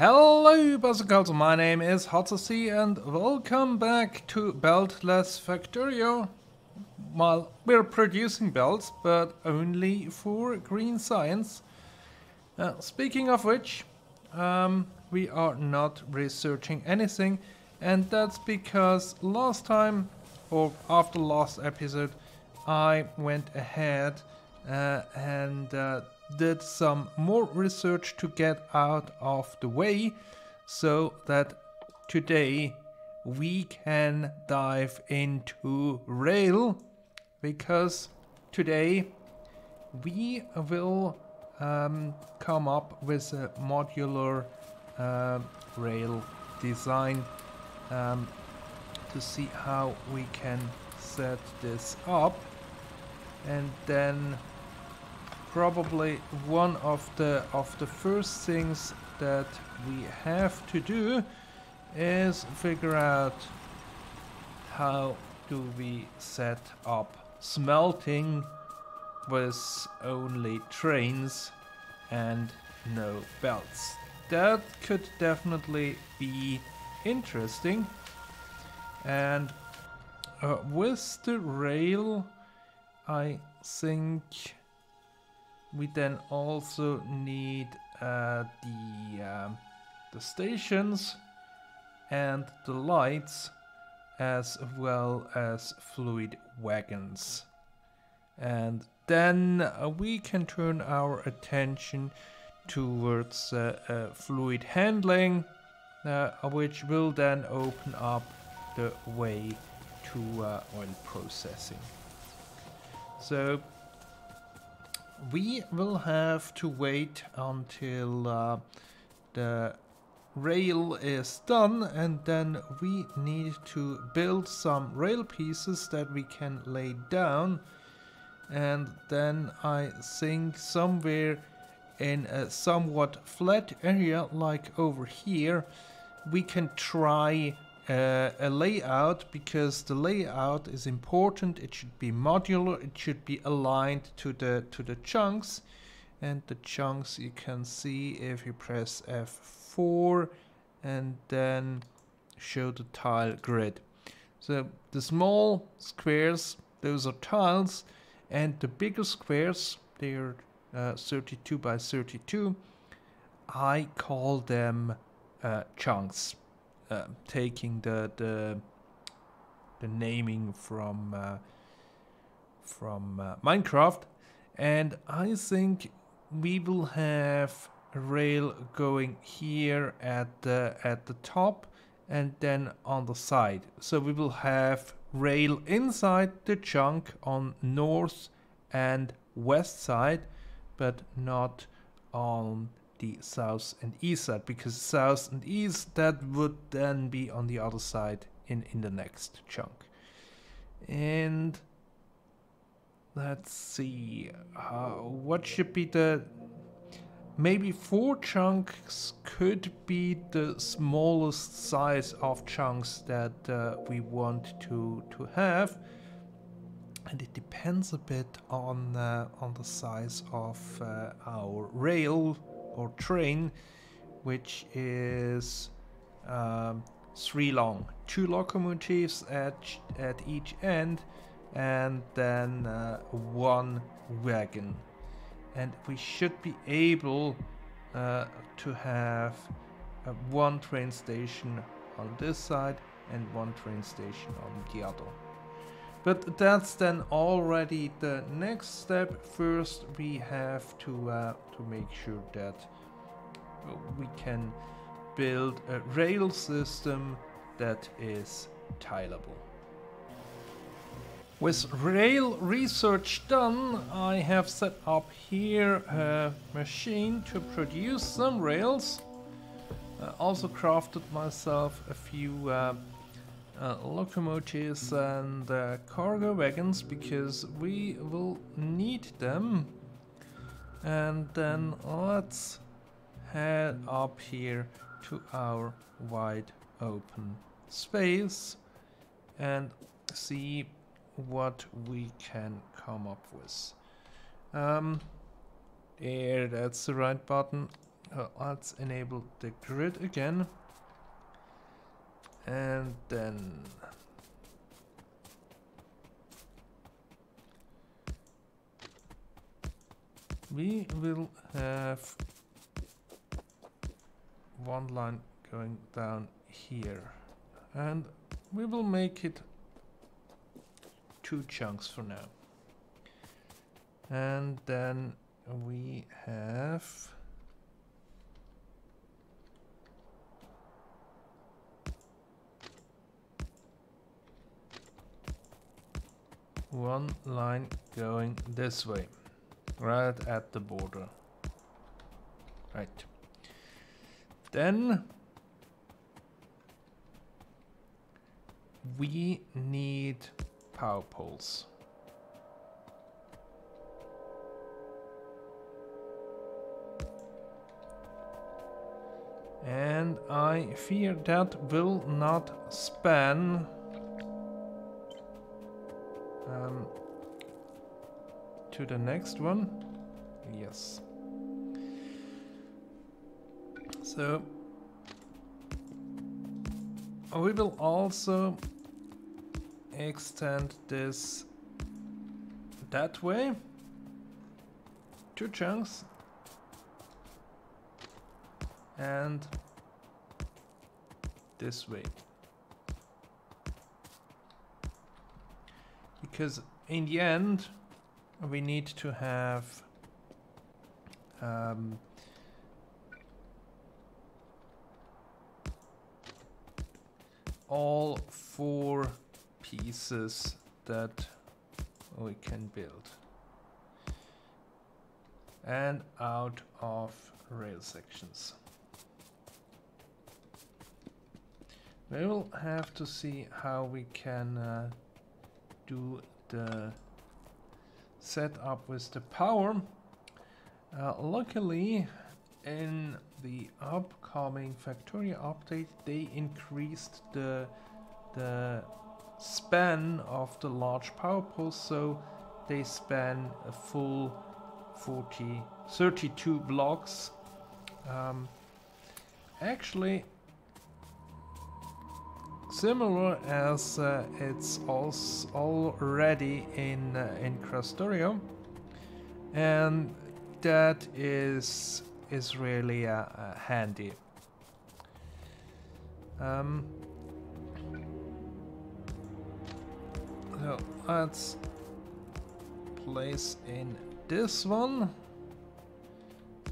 Hello, Buzzicles, my name is Hotsy and welcome back to Beltless Factorio. Well, we're producing belts, but only for green science. Uh, speaking of which, um, we are not researching anything, and that's because last time, or after last episode, I went ahead uh, and uh, did some more research to get out of the way so that today we can dive into rail because today we will um, come up with a modular uh, rail design um, to see how we can set this up. And then probably one of the of the first things that we have to do is figure out how do we set up smelting with only trains and no belts. That could definitely be interesting. And uh, with the rail, I think we then also need uh, the um, the stations and the lights as well as fluid wagons. And then uh, we can turn our attention towards uh, uh, fluid handling uh, which will then open up the way to uh, oil processing. So we will have to wait until uh, the rail is done and then we need to build some rail pieces that we can lay down. And then I think somewhere in a somewhat flat area like over here we can try uh, a layout because the layout is important. It should be modular. It should be aligned to the to the chunks. And the chunks you can see if you press F4 and then show the tile grid. So the small squares those are tiles. And the bigger squares they're uh, 32 by 32 I call them uh, chunks uh, taking the the the naming from uh, from uh, Minecraft, and I think we will have a rail going here at the at the top and then on the side. So we will have rail inside the chunk on north and west side, but not on the south and east side because south and east that would then be on the other side in in the next chunk. And let's see uh, what should be the maybe four chunks could be the smallest size of chunks that uh, we want to to have. And it depends a bit on uh, on the size of uh, our rail or train, which is um, three long, two locomotives at at each end, and then uh, one wagon, and we should be able uh, to have uh, one train station on this side and one train station on the other. But that's then already the next step. First, we have to uh, to make sure that we can build a rail system that is tileable. With rail research done, I have set up here a machine to produce some rails. I also crafted myself a few uh, uh, locomotives and uh, cargo wagons because we will need them. And then let's head up here to our wide open space and see what we can come up with. Um, there, that's the right button. uh, let's enable the grid again. And then we will have one line going down here. And we will make it two chunks for now. And then we have one line going this way right at the border. Right. Then we need power poles. And I fear that will not span um, to the next one. Yes. So we will also extend this that way. Two chunks. And this way. Because in the end, we need to have um, all four pieces that we can build and out of rail sections. We will have to see how we can uh, do the setup with the power. Uh, luckily, in the upcoming Factorio update, they increased the the span of the large power poles, so they span a full 40, 32 blocks. Um, actually, similar as uh, it's also already in uh, in Krastorio, and that is is really uh, uh, handy. Um, so let's place in this one,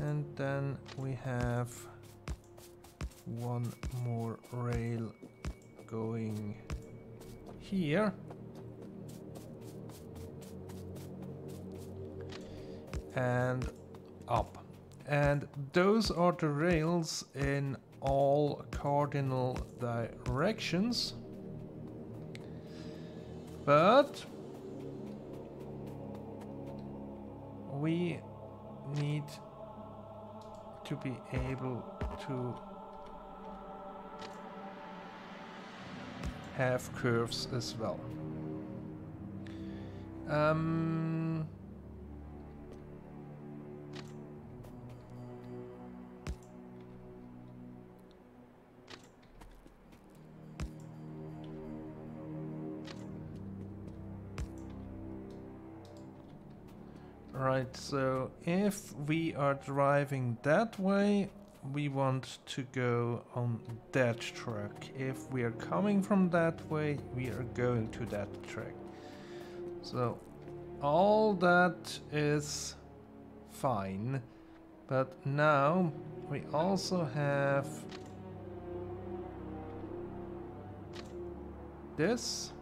and then we have one more rail going here. And up. And those are the rails in all cardinal directions. But we need to be able to have curves as well. Um, Right, so if we are driving that way, we want to go on that track. If we are coming from that way, we are going to that track. So all that is fine. But now we also have this.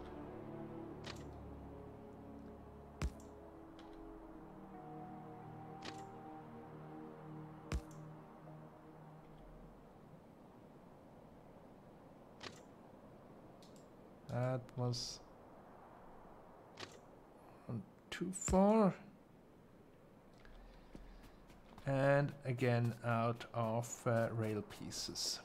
That was too far. And again out of uh, rail pieces.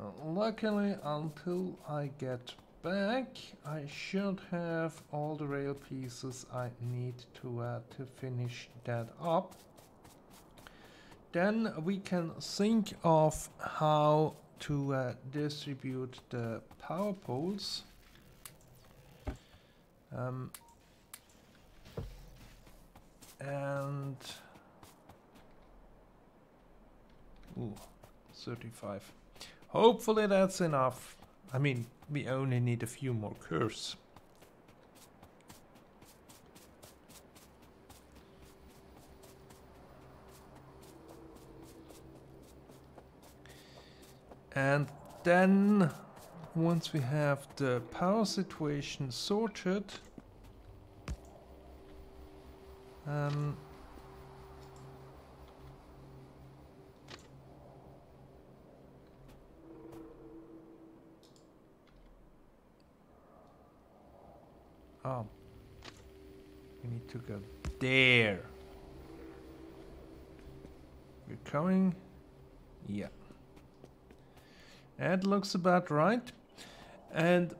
Uh, luckily, until I get back, I should have all the rail pieces I need to uh, to finish that up. then we can think of how to uh, distribute the power poles. Um, and ooh, 35. Hopefully that's enough. I mean, we only need a few more curves. And then once we have the power situation sorted, um, oh, we need to go there. We're coming, yeah. That looks about right. And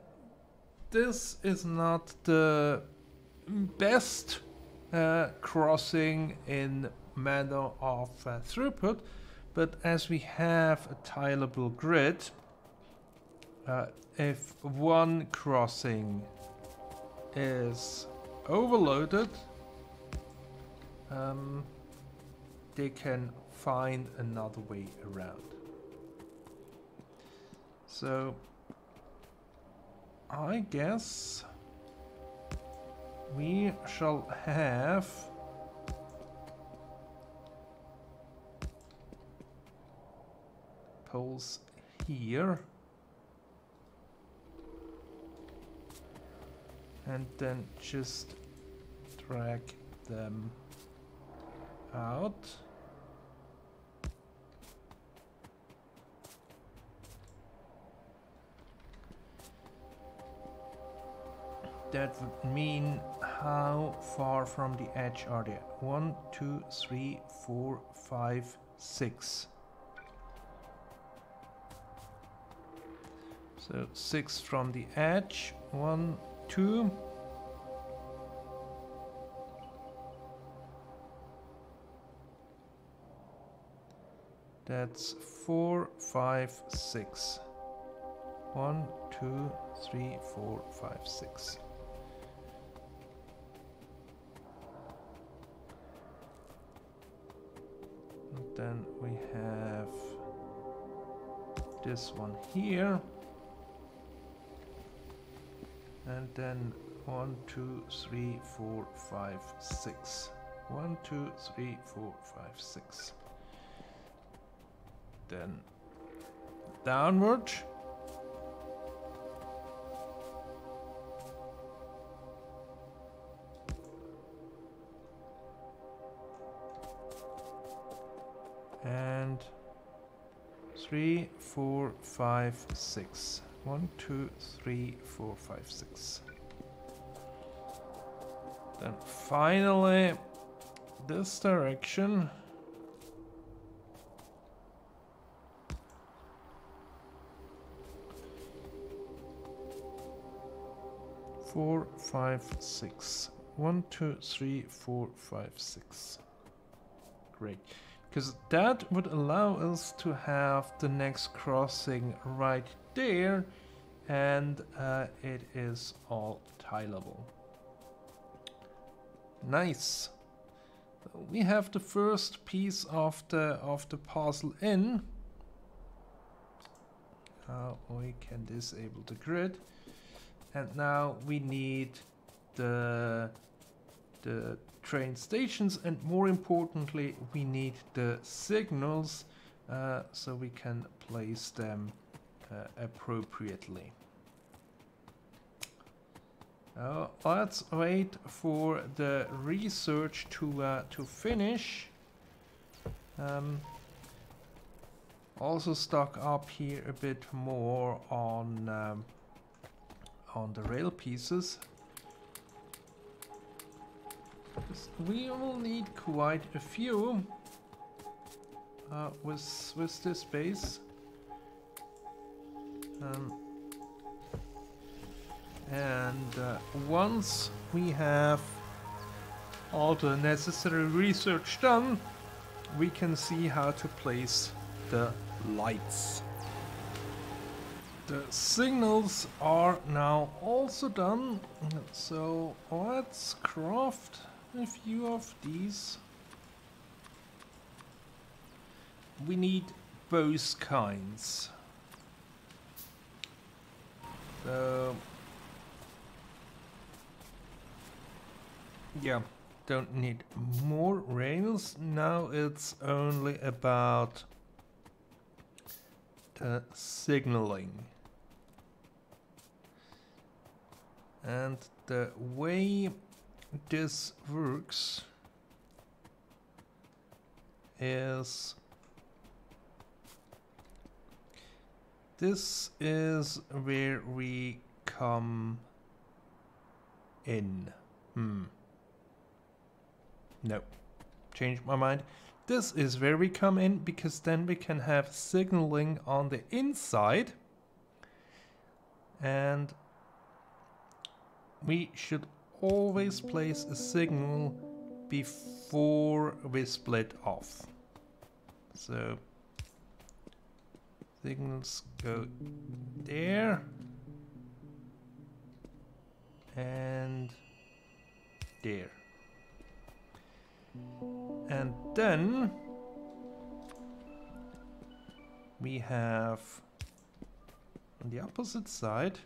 this is not the best uh, crossing in matter of uh, throughput, but as we have a tileable grid, uh, if one crossing is overloaded, um, they can find another way around. So I guess we shall have poles here. And then just drag them out that would mean how far from the edge are they? One, two, three, four, five, six. So six from the edge. One, two. That's four, five, six. One, two, three, four, five, six. Then we have this one here. And then one two three four five six. One two three four five six. Then downward three, four, five, six. One, two, three, four, five, six. Then finally, this direction. Four, five, six. One, two, three, four, five, six. Great. Because that would allow us to have the next crossing right there and uh, it is all tileable. Nice. We have the first piece of the of the puzzle in. Uh, we can disable the grid, and now we need the the train stations and more importantly we need the signals uh, so we can place them uh, appropriately. Uh, let's wait for the research to uh, to finish. Um, also stock up here a bit more on um, on the rail pieces we will need quite a few uh, with with this base. Um, and uh, once we have all the necessary research done, we can see how to place the lights. The signals are now also done, so let's craft a few of these. We need both kinds. So yeah, don't need more rails. Now it's only about the signaling. And the way this works is this is where we come in. Hmm. No. Changed my mind. This is where we come in because then we can have signaling on the inside. And we should always place a signal before we split off. So signals go there and there. And then we have on the opposite side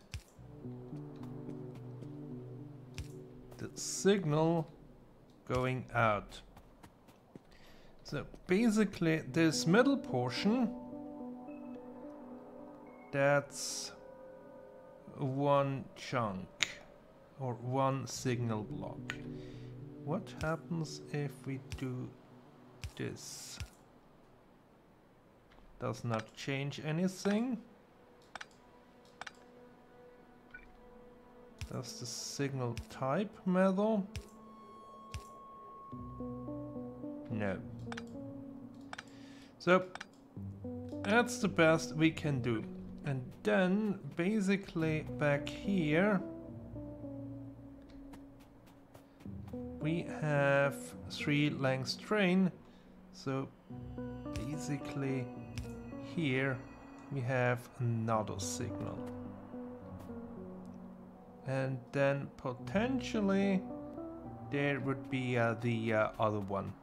the signal going out. So basically this middle portion that's one chunk or one signal block. What happens if we do this? Does not change anything. Does the signal type matter? No. So, that's the best we can do. And then, basically back here, we have three length train. So, basically here we have another signal and then potentially there would be uh, the uh, other one.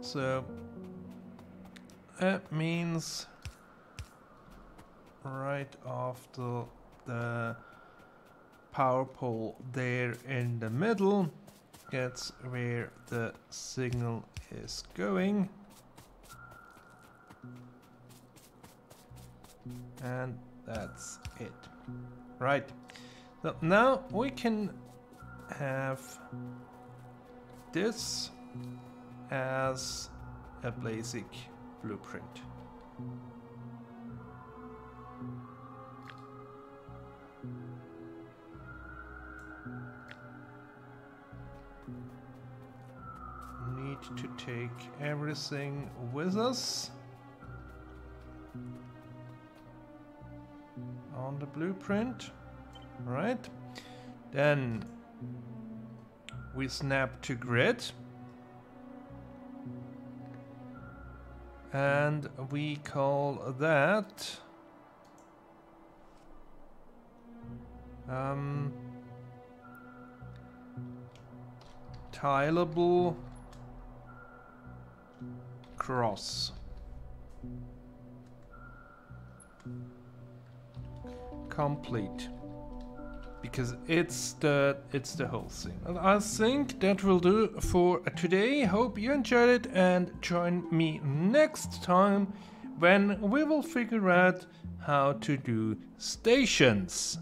So that means right after the power pole there in the middle gets where the signal is going. And that's it right so now we can have this as a basic blueprint. Need to take everything with us blueprint right? Then we snap to grid. And we call that um, tileable cross. Complete because it's the it's the whole thing. I think that will do for today. Hope you enjoyed it and join me next time when we will figure out how to do stations.